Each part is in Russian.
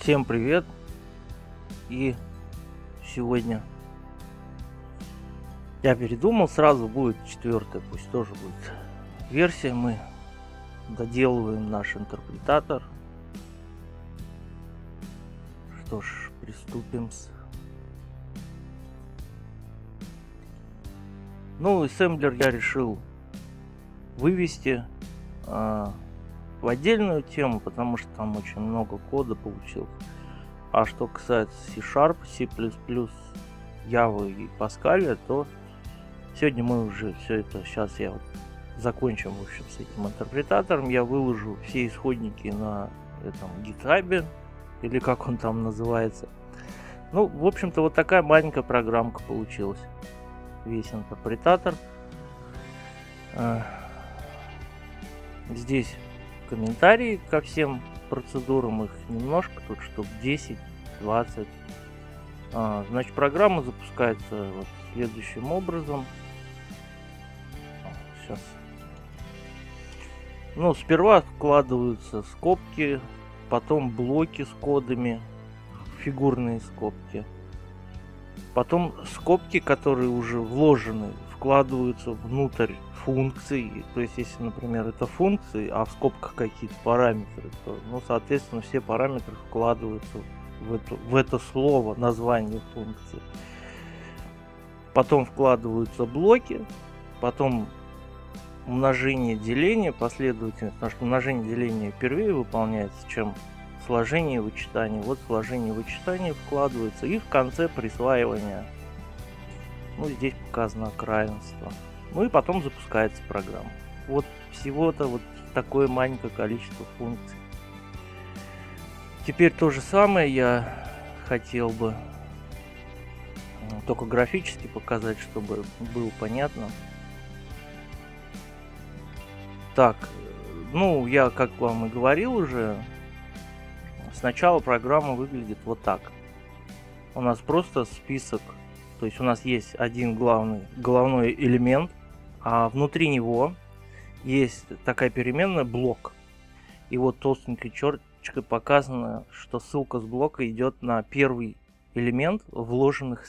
Всем привет! И сегодня я передумал, сразу будет четвертая, пусть тоже будет версия. Мы доделываем наш интерпретатор. Что ж, приступим. Ну, ассемблер я решил вывести а, в отдельную тему, потому что там очень много кода получилось. А что касается C-Sharp, C++, Java и Pascal, то сегодня мы уже все это, сейчас я вот закончим, в общем, с этим интерпретатором. Я выложу все исходники на этом GitHub, или как он там называется. Ну, в общем-то, вот такая маленькая программка получилась. Весь интерпретатор. А, здесь комментарии ко всем процедурам, их немножко, тут штук 10, 20. А, значит, программа запускается вот следующим образом. Сейчас. Ну, сперва вкладываются скобки, потом блоки с кодами, фигурные скобки. Потом скобки, которые уже вложены, вкладываются внутрь функций. То есть, если, например, это функции, а в скобках какие-то параметры, то, ну, соответственно, все параметры вкладываются в, эту, в это слово, название функции. Потом вкладываются блоки, потом умножение, деление последовательно, потому что умножение, деление первее выполняется, чем сложение вычитание. Вот сложение вычитание вкладывается и в конце присваивания. Ну, здесь показано равенство. Ну и потом запускается программа. Вот всего-то вот такое маленькое количество функций. Теперь то же самое я хотел бы только графически показать, чтобы было понятно. Так, ну, я, как вам и говорил уже, сначала программа выглядит вот так. У нас просто список, то есть у нас есть один главный, головной элемент, а внутри него есть такая переменная блок. И вот толстенькой черточкой показано, что ссылка с блока идет на первый элемент вложенных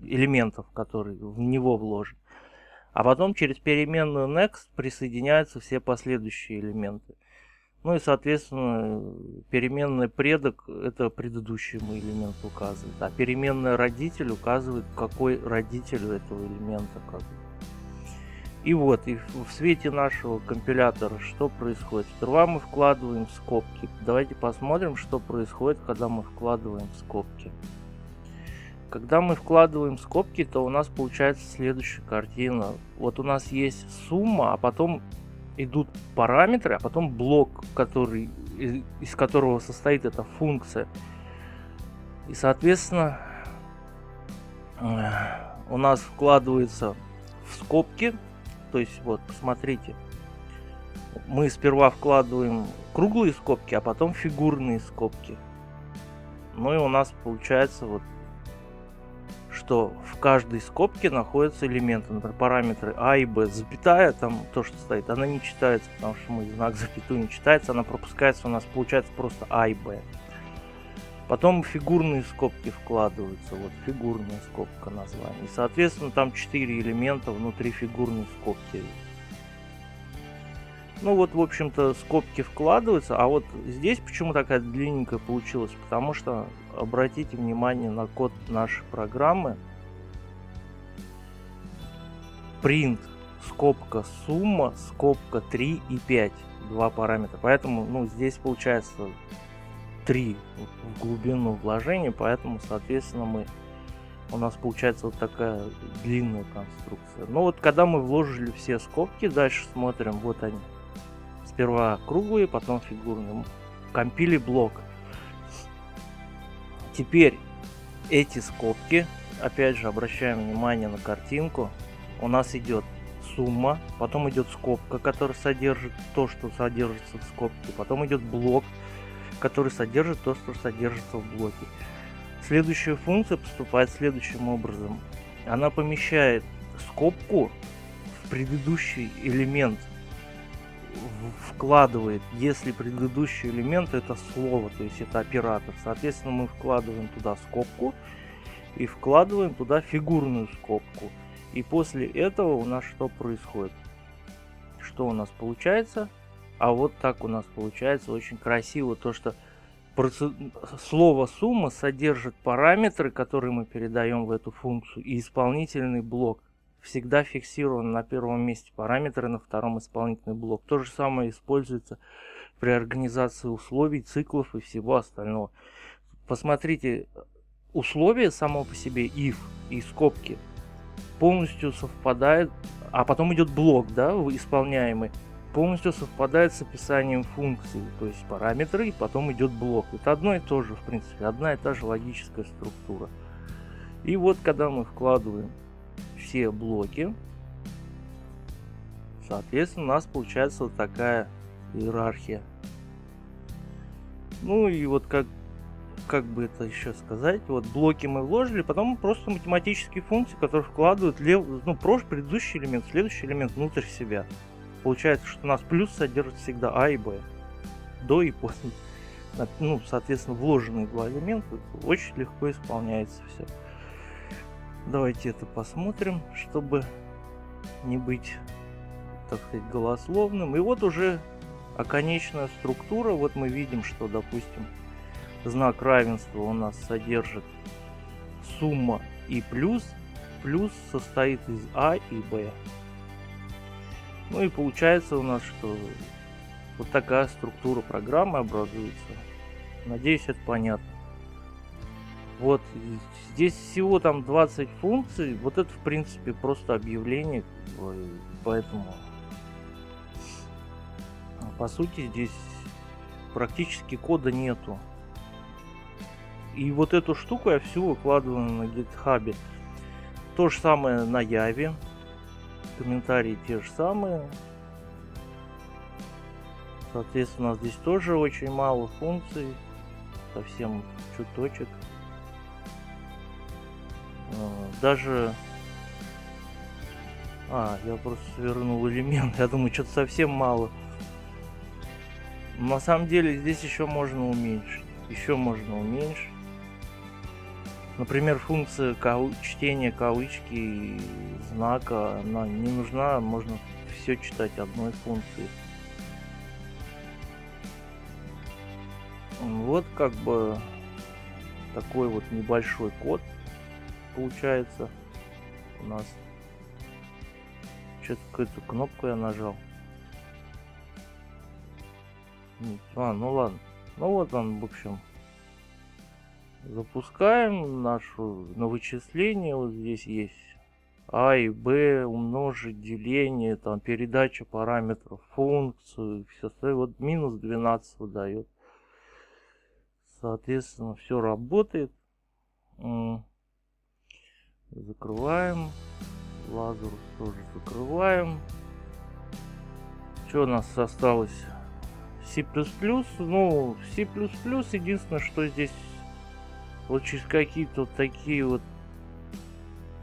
элементов, который в него вложен. А потом через переменную next присоединяются все последующие элементы. Ну и, соответственно, переменный предок это предыдущему элементу указывает, а переменная родитель указывает, какой родитель этого элемента как бы. И вот, и в свете нашего компилятора что происходит? Сперва мы вкладываем скобки. Давайте посмотрим, что происходит, когда мы вкладываем скобки. Когда мы вкладываем скобки, то у нас получается следующая картина. Вот у нас есть сумма, а потом идут параметры, а потом блок, который, из которого состоит эта функция. И, соответственно, у нас вкладывается в скобки то есть, вот, посмотрите. Мы сперва вкладываем круглые скобки, а потом фигурные скобки. Ну и у нас получается вот, что в каждой скобке находятся элементы, например, параметры А и Б. Запятая, там то, что стоит, она не читается, потому что мы знак запятую не читается, она пропускается, у нас получается просто А и Б. Потом фигурные скобки вкладываются. Вот фигурная скобка название. И, соответственно, там 4 элемента внутри фигурной скобки. Ну вот, в общем-то, скобки вкладываются. А вот здесь почему такая длинненькая получилась? Потому что, обратите внимание на код нашей программы. Print, скобка сумма, скобка 3 и 5. Два параметра. Поэтому, ну, здесь получается 3 в глубину вложения, поэтому, соответственно, мы у нас получается вот такая длинная конструкция. Но вот когда мы вложили все скобки, дальше смотрим, вот они. Сперва круглые, потом фигурные. Компили блок. Теперь эти скобки, опять же, обращаем внимание на картинку. У нас идет сумма, потом идет скобка, которая содержит то, что содержится в скобке, потом идет блок, который содержит то, что содержится в блоке. Следующая функция поступает следующим образом. Она помещает скобку в предыдущий элемент вкладывает, если предыдущий элемент это слово, то есть это оператор. Соответственно, мы вкладываем туда скобку и вкладываем туда фигурную скобку. И после этого у нас что происходит? Что у нас получается? А вот так у нас получается очень красиво то, что слово сумма содержит параметры, которые мы передаем в эту функцию, и исполнительный блок всегда фиксирован на первом месте параметры, на втором исполнительный блок. То же самое используется при организации условий, циклов и всего остального. Посмотрите, условие само по себе if и скобки полностью совпадает, а потом идет блок, да, исполняемый, полностью совпадает с описанием функции, то есть параметры, и потом идет блок. Это одно и то же, в принципе, одна и та же логическая структура. И вот, когда мы вкладываем все блоки, соответственно, у нас получается вот такая иерархия. Ну и вот как как бы это еще сказать, вот блоки мы вложили, потом просто математические функции, которые вкладывают лев, ну, прошлый, предыдущий элемент, следующий элемент внутрь себя. Получается, что у нас плюс содержит всегда А и Б. До и после. Ну, соответственно, вложенные два элемента очень легко исполняется все. Давайте это посмотрим, чтобы не быть, так сказать, голословным. И вот уже оконечная структура. Вот мы видим, что, допустим, знак равенства у нас содержит сумма и плюс. Плюс состоит из А и Б. Ну и получается у нас, что вот такая структура программы образуется. Надеюсь, это понятно. Вот здесь всего там 20 функций. Вот это, в принципе, просто объявление. Поэтому, по сути, здесь практически кода нету. И вот эту штуку я всю выкладываю на гитхабе. То же самое на Яве. Комментарии те же самые. Соответственно, здесь тоже очень мало функций. Совсем чуточек. А, даже... А, я просто свернул элемент. Я думаю, что-то совсем мало. На самом деле здесь еще можно уменьшить. Еще можно уменьшить. Например, функция кау... чтения кавычки знака, она не нужна, можно все читать одной функцией. Вот как бы такой вот небольшой код получается у нас. Что-то какую-то кнопку я нажал. А, ну ладно. Ну вот он, в общем, Запускаем нашу на вычисление. Вот здесь есть А и Б, умножить, деление, там передача параметров, функцию, все остальное. Вот минус 12 выдает. Соответственно, все работает. Закрываем. Лазерус тоже закрываем. Что у нас осталось? C++. Ну, C++ единственное, что здесь вот через какие-то вот такие вот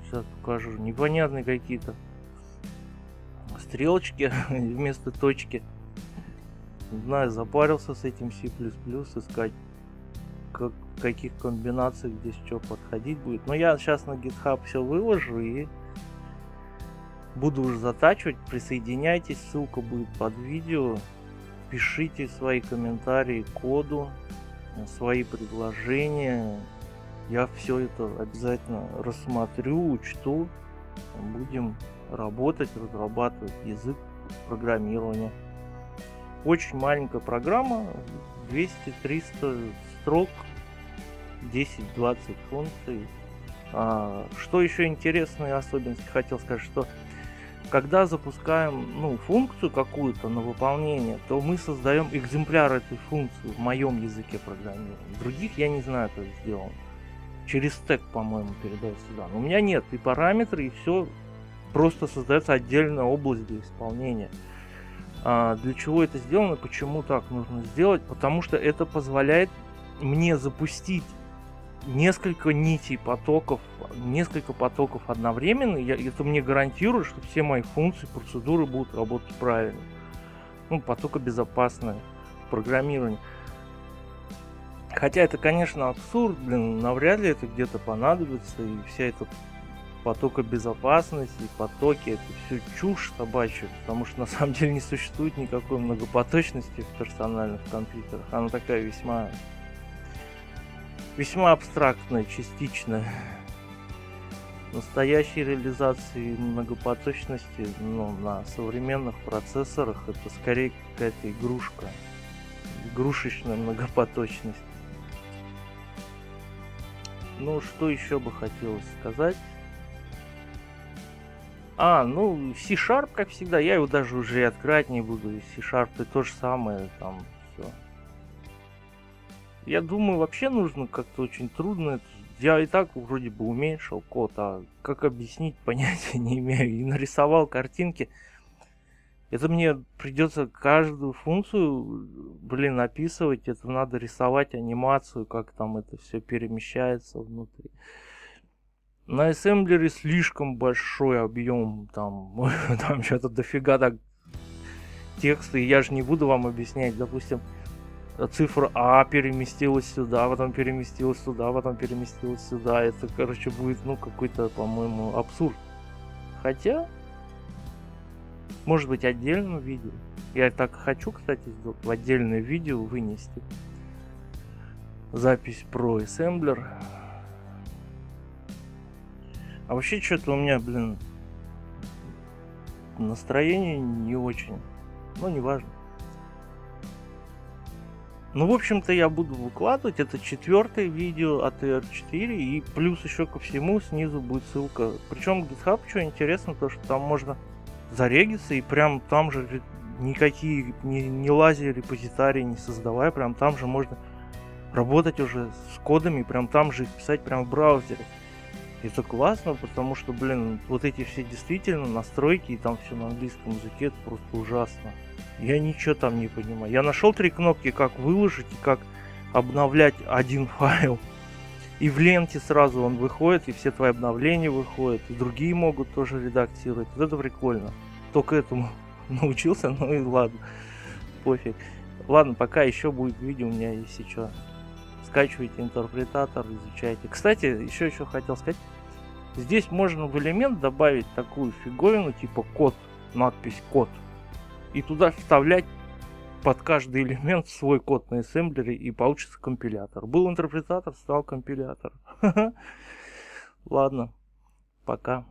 сейчас покажу непонятные какие-то стрелочки вместо точки. Не знаю запарился с этим C++ искать как, каких комбинаций здесь что подходить будет. Но я сейчас на github все выложу и буду уже затачивать. Присоединяйтесь ссылка будет под видео. Пишите свои комментарии коду свои предложения. Я все это обязательно рассмотрю, учту. Будем работать, разрабатывать язык программирования. Очень маленькая программа, 200-300 строк, 10-20 функций. А, что еще интересная особенность хотел сказать, что когда запускаем ну, функцию какую-то на выполнение, то мы создаем экземпляр этой функции в моем языке программирования. Других я не знаю, как сделано. Через стек, по-моему, передается сюда. Но у меня нет и параметры, и все. Просто создается отдельная область для исполнения. А для чего это сделано, почему так нужно сделать? Потому что это позволяет мне запустить несколько нитей потоков, несколько потоков одновременно, я, это мне гарантирует, что все мои функции, процедуры будут работать правильно. ну, потокобезопасное программирование. Хотя это, конечно, абсурд, блин, навряд ли это где-то понадобится, и вся эта потокобезопасность и потоки, это все чушь собачья, потому что на самом деле не существует никакой многопоточности в персональных компьютерах. Она такая весьма весьма абстрактная, частичная. Настоящей реализации многопоточности ну, на современных процессорах это скорее какая-то игрушка. Игрушечная многопоточность. Ну, что еще бы хотелось сказать? А, ну, C-Sharp, как всегда, я его даже уже открывать не буду. C-Sharp и то же самое, там, все. Я думаю, вообще нужно как-то очень трудно я и так вроде бы уменьшил код, а как объяснить, понятия не имею. И нарисовал картинки. Это мне придется каждую функцию, блин, описывать. Это надо рисовать анимацию, как там это все перемещается внутри. На ассемблере слишком большой объем, там, там что-то дофига так и я же не буду вам объяснять, допустим, цифра А переместилась сюда, потом переместилась сюда, потом переместилась сюда. Это, короче, будет, ну, какой-то, по-моему, абсурд. Хотя, может быть, отдельном видео. Я так хочу, кстати, в отдельное видео вынести запись про ассемблер. А вообще, что-то у меня, блин, настроение не очень. Ну, неважно. Ну, в общем-то, я буду выкладывать. Это четвертое видео от R4. И плюс еще ко всему снизу будет ссылка. Причем GitHub, что интересно, то что там можно зарегиться и прям там же никакие не, не лазя репозитарии не создавая, прям там же можно работать уже с кодами, прям там же их писать прям в браузере. Это классно, потому что, блин, вот эти все действительно настройки и там все на английском языке, это просто ужасно. Я ничего там не понимаю. Я нашел три кнопки, как выложить и как обновлять один файл. И в ленте сразу он выходит, и все твои обновления выходят, и другие могут тоже редактировать. Вот это прикольно. Только этому научился, ну и ладно. Пофиг. Ладно, пока еще будет видео у меня есть еще скачивайте интерпретатор, изучайте. Кстати, еще еще хотел сказать, здесь можно в элемент добавить такую фиговину, типа код, надпись код, и туда вставлять под каждый элемент свой код на ассемблере и получится компилятор. Был интерпретатор, стал компилятор. Ладно, пока.